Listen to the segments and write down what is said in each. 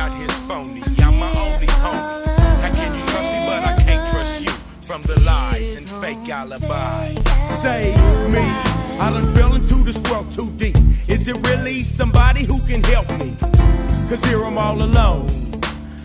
out here's phony. I'm my only homie. How can you trust me, but I can't trust you? From the lies and fake alibis. Save me. I done fell into this world too deep. Is it really somebody who can help me? Cause here I'm all alone.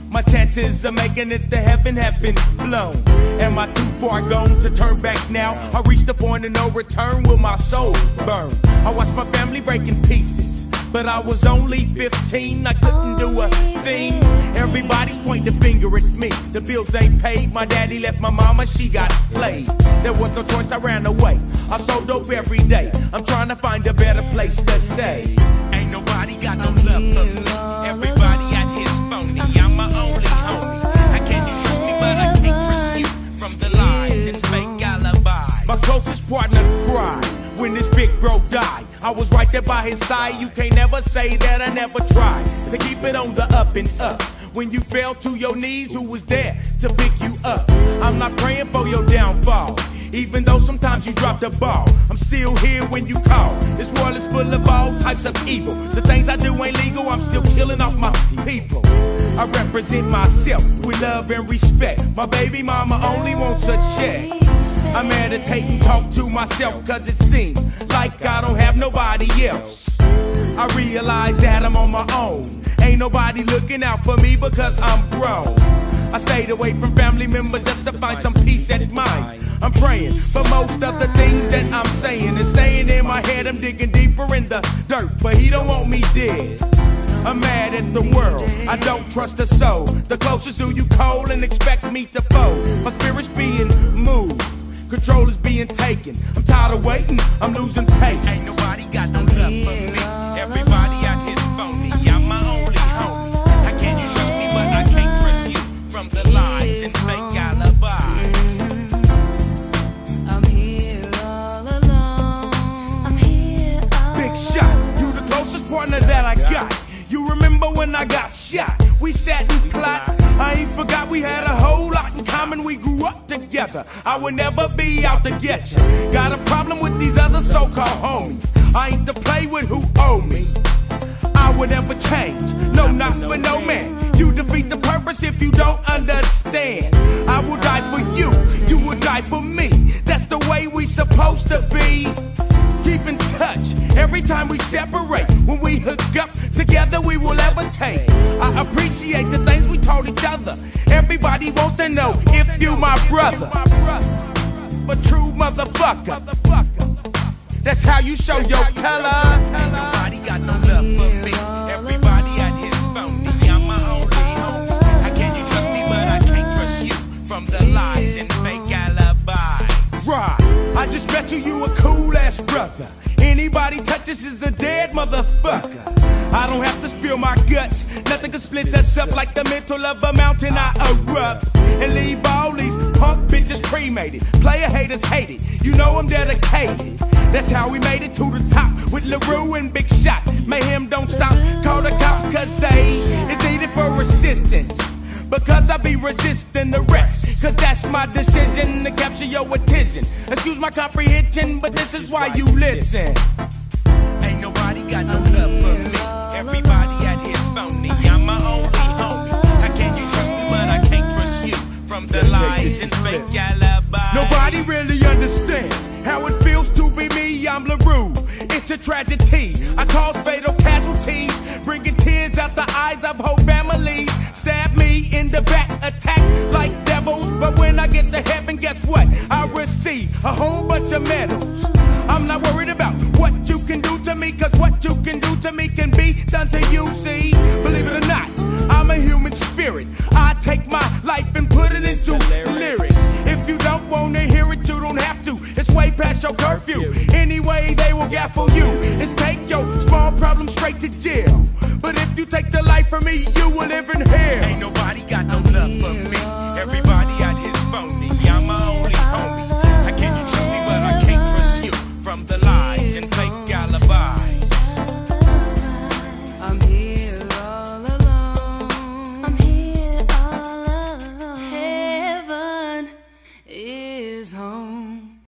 My chances of making it to heaven have been blown. Am I too far gone to turn back now? I reached the point of no return. Will my soul burn? I watched my family break in pieces. But I was only 15, I couldn't do a thing. Everybody's pointing the finger at me. The bills ain't paid, my daddy left my mama, she got played. There was no choice, I ran away. I sold dope every day. I'm trying to find a better place to stay. Ain't nobody got no love for me. Everybody out here's phony. I'm my only homie. How can you trust me, but I can't trust you? From the lies and fake alibis. My closest partner cried when this big bro died. I was right there by his side. You can't never say that I never tried to keep it on the up and up. When you fell to your knees, who was there to pick you up? I'm not praying for your downfall. Even though sometimes you drop the ball, I'm still here when you call. This world is full of all types of evil. The things I do ain't legal, I'm still killing off my people. I represent myself with love and respect. My baby mama only wants a check. I meditate and talk to myself cause it seems like I don't have nobody else. I realize that I'm on my own. Ain't nobody looking out for me because I'm grown. I stayed away from family members just to find some peace at mind. I'm praying, but most of the things that I'm saying is staying in my head. I'm digging deeper in the dirt, but he don't want me dead. I'm mad at the world. I don't trust a soul. The closest to you cold and expect me to fold. My spirit's being. Control is being taken. I'm tired of waiting. I'm losing pace. Ain't nobody got no love for me. Everybody out here's phony. I'm my only homie. How can you trust me, but I can't trust you? From the lies and fake alibis. I'm here all alone. I'm here all Big shot, you the closest partner that I got. You remember when I got shot? We sat and plot. I ain't forgot we had a whole lot in common. Together. I would never be out to get you. Got a problem with these other so-called homies. I ain't to play with who owe me. I would never change. No, not for no man. You defeat the purpose if you don't understand. I will die for you. You will die for me. That's the way we supposed to be. In touch every time we separate. When we hook up together, we will levitate. I appreciate the things we told each other. Everybody wants to know if you my brother. But true motherfucker. That's how you show your color. Ain't nobody got no love for me. Just you you a cool ass brother. Anybody touches is a dead motherfucker. I don't have to spill my guts. Nothing can split us up like the mental of a mountain. I erupt and leave all these punk bitches cremated. Player haters hate it. You know I'm dedicated. That's how we made it to the top with LaRue and Big Shot. Mayhemm don't stop. Call the cops cause they is needed for assistance. Because I be resisting the rest. Cause that's my decision to capture your attention. Excuse my comprehension, but this is why you listen. Ain't nobody got no love for me. Everybody out here's phony. I'm my only homie. How can you trust me, but I can't trust you? From the lies and fake alibis. Nobody really understands how it feels to be me. I'm LaRue. It's a tragedy. I cause fatal casualties, bringing tears out the eyes of whole families. The back, attack like devils. But when I get to heaven, guess what? I receive a whole bunch of medals. I'm not worried about what you can do to me, cause what you can do to me can be done to you, see? Believe it or not, I'm a human spirit. I take my life and put it into lyrics. If you don't wanna hear it, you don't have to. It's way past your curfew. Anyway, they will gaffle you. It's take your small problem straight to jail. But if you take the life from me, you